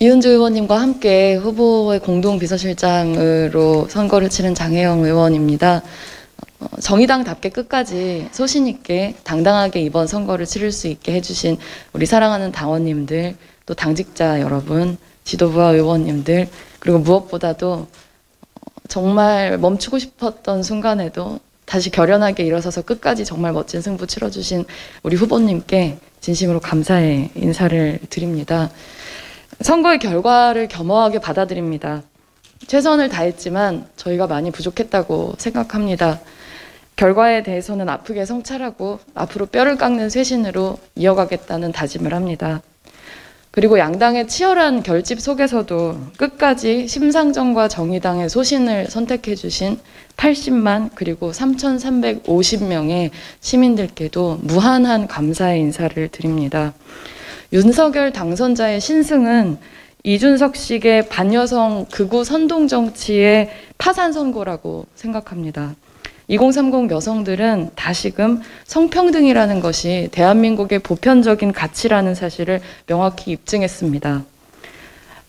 이은주 의원님과 함께 후보의 공동 비서실장으로 선거를 치른 장혜영 의원입니다. 어, 정의당답게 끝까지 소신 있게 당당하게 이번 선거를 치를 수 있게 해주신 우리 사랑하는 당원님들 또 당직자 여러분 지도부와 의원님들 그리고 무엇보다도 어, 정말 멈추고 싶었던 순간에도 다시 결연하게 일어서서 끝까지 정말 멋진 승부 치러주신 우리 후보님께 진심으로 감사의 인사를 드립니다. 선거의 결과를 겸허하게 받아들입니다. 최선을 다했지만 저희가 많이 부족했다고 생각합니다. 결과에 대해서는 아프게 성찰하고 앞으로 뼈를 깎는 쇄신으로 이어가겠다는 다짐을 합니다. 그리고 양당의 치열한 결집 속에서도 끝까지 심상정과 정의당의 소신을 선택해 주신 80만 그리고 3,350명의 시민들께도 무한한 감사의 인사를 드립니다. 윤석열 당선자의 신승은 이준석 씨의 반여성 극우 선동 정치의 파산 선고라고 생각합니다. 2030 여성들은 다시금 성평등이라는 것이 대한민국의 보편적인 가치라는 사실을 명확히 입증했습니다.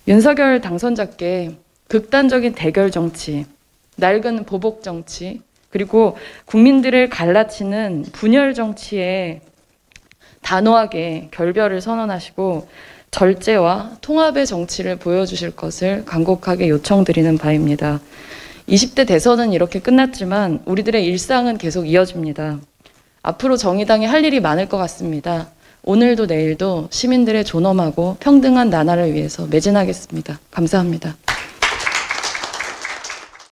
윤석열 당선자께 극단적인 대결 정치, 낡은 보복 정치, 그리고 국민들을 갈라치는 분열 정치에 단호하게 결별을 선언하시고 절제와 통합의 정치를 보여주실 것을 간곡하게 요청드리는 바입니다. 20대 대선은 이렇게 끝났지만 우리들의 일상은 계속 이어집니다. 앞으로 정의당이 할 일이 많을 것 같습니다. 오늘도 내일도 시민들의 존엄하고 평등한 나라를 위해서 매진하겠습니다. 감사합니다.